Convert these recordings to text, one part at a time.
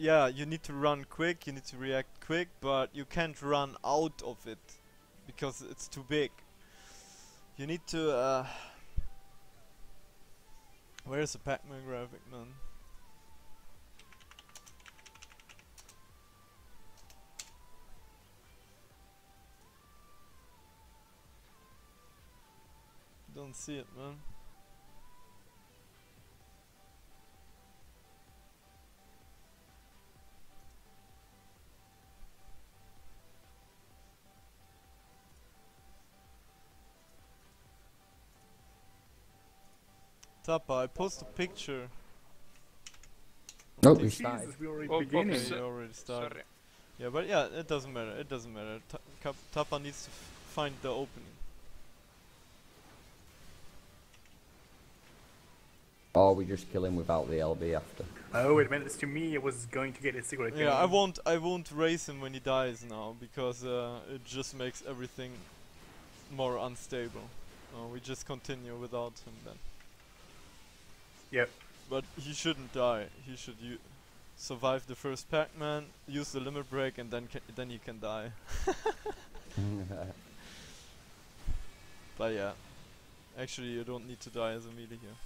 Yeah, you need to run quick, you need to react quick, but you can't run out of it because it's too big. You need to. Uh, where's the Pac-Man graphic, man? Don't see it, man. Tappa, I post a picture. Oh, we Jesus, started. we already Oh, beginning. Okay, So- already started. Sorry. Yeah, but yeah, it doesn't matter. It doesn't matter. Ta Kap- needs to f- find the opening. Or we just kill him without the LB after. Oh, wait a minute, it's to me, I was going to get a cigarette. Yeah, I won't. I won't raise him when he dies now because uh, it just makes everything more unstable. Uh, we just continue without him then. Yep. But he shouldn't die. He should u- survive the first Pac-Man, use the limit break, and then ca- then he can die. But yeah, actually you don't need to die as a melee here.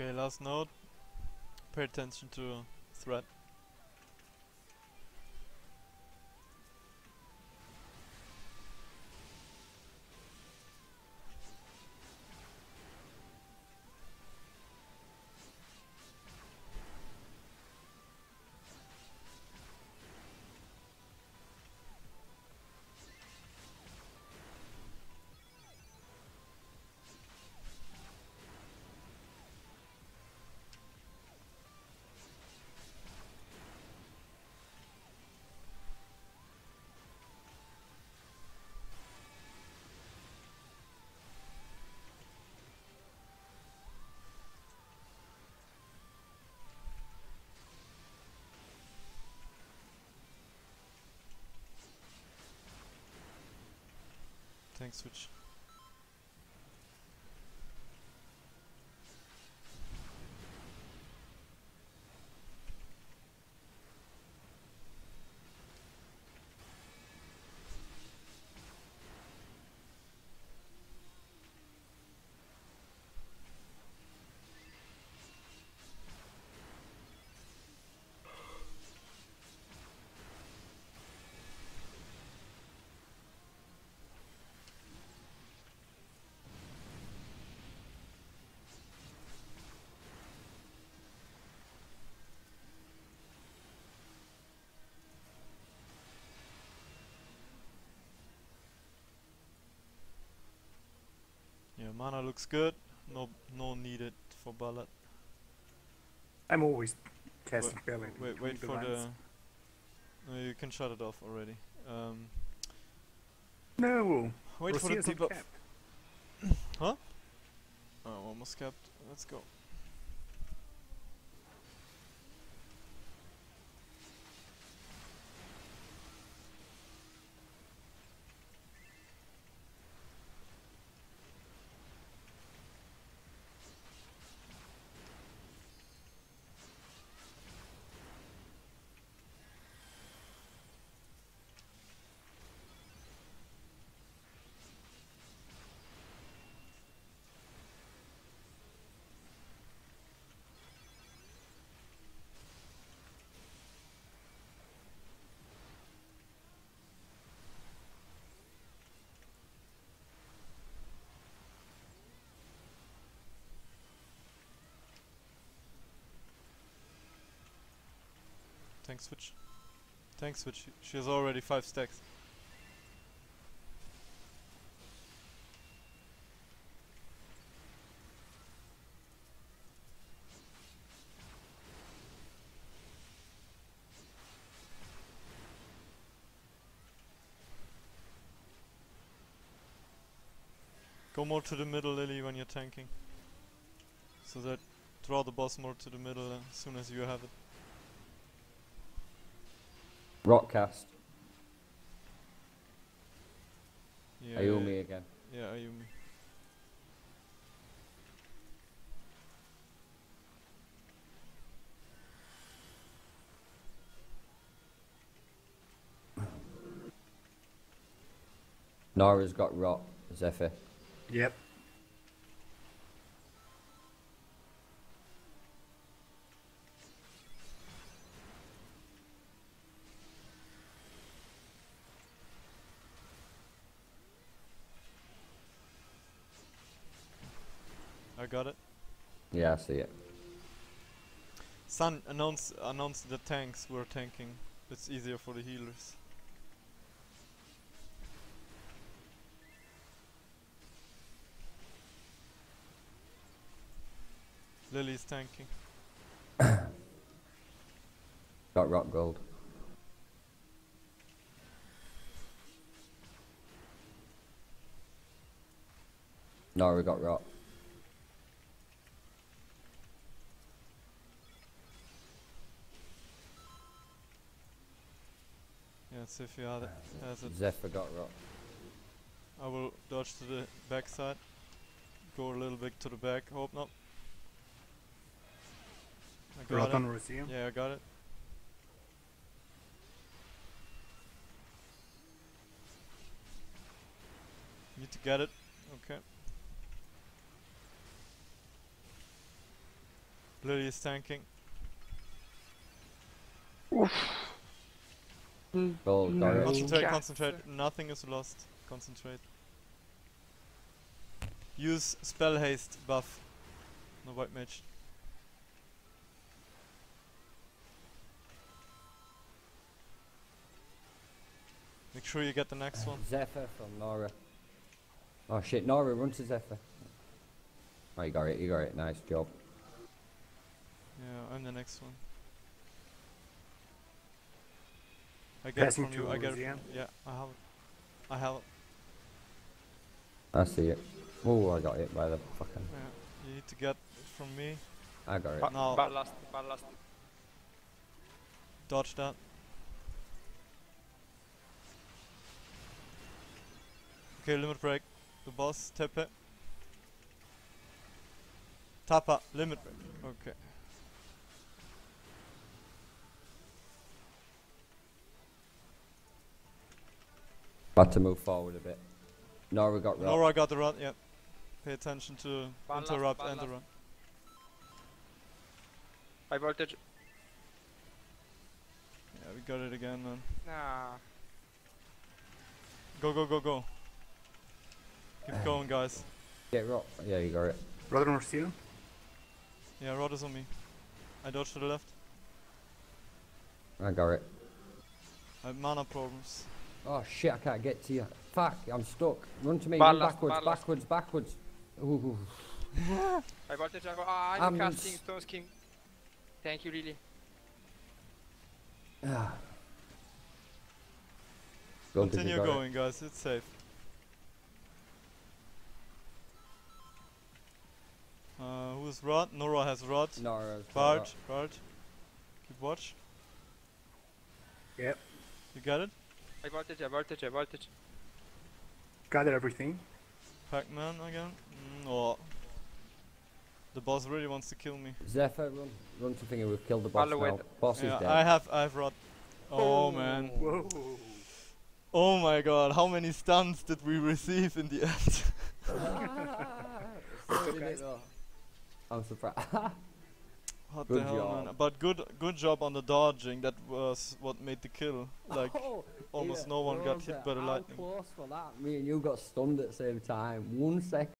Okay, last note. Pay attention to threat. Switch. Mana looks good. No, no needed for ballad. I'm always casting belly. Wait, wait for the. No, you can shut it off already. Um, No. wait for the debuff. capped. Oh, almost capped. Let's go. Tank switch. Tank switch. She has already five stacks. Go more to the middle, Lily, when you're tanking. So that draw the boss more to the middle as soon as you have it. Rock cast. Yeah, Ayumi again. Yeah, Ayumi. Nara's got rot. Zephyr. Yep. Got it. Yeah, I see it. Sun, announce announce the tanks we're tanking. It's easier for the healers. Lily's tanking. Got rock gold. Nara got rot. Yeah, if you had it. Has it. Zephyr got rot. I will dodge to the back side. Go a little bit to the back. Hope not. I got Rot it. on Rosia. Yeah, I got it. Need to get it. Okay. Lily is tanking. Gold Mm. got it. Concentrate, concentrate. Nothing is lost. Concentrate. Use spell haste buff. No white mage. Make sure you get the next one. Zephyr from Nora. Oh shit, Nora, run to Zephyr. Oh, you got it, you got it. Nice job. Yeah, I'm the next one. I get Passing it from you. to I get it. Rosianne? From, yeah, I have it. I have it. I see it. Oh, I got it by the fucking. Yeah. You need to get it from me. I got it. Ba- No. Ballast, ballast. Dodge that. Okay, limit break. The boss, tepe. Tapa, limit break. Okay. Had to move forward a bit. Nora we got rot. Nora got the run, yeah. Pay attention to Ballast, interrupt and the ballast. run. High voltage. Yeah, we got it again, man. Nah. Go, go, go, go. Keep going, guys. Get rot. Yeah, you got it. Rot on Rosia. Yeah, Rot is on me. I dodge to the left. I got it. I have mana problems. Oh shit, I can't get to you. Fuck, I'm stuck. Run to me. Run backwards, ballast. backwards, backwards. Ooh. High voltage jungle. Ah, I'm I'm casting s- Stoneskin. Thank you, really. Ah. Go on, Continue got it. going, guys. It's safe. Uh, who's Rot? Nora has Rot. Nora has got Barge, Barge. Keep watch. Yep. You got it? High voltage, high voltage, high voltage. Gather everything. Pac-Man again? Mm, oh. The boss really wants to kill me. Zephyr, run. Run to thingy, we've killed the boss Follow now. it. Boss yeah, is dead. I have, I have Rot. Oh man. Whoa. Oh my god, how many stuns did we receive in the end? okay. I'm surprised. what Good the hell, job. man? But good, good job on the dodging. That was what made the kill. Like Oh, almost yeah, no one got hit by the how lightning. close for that? Me and you got stunned at the same time. One second.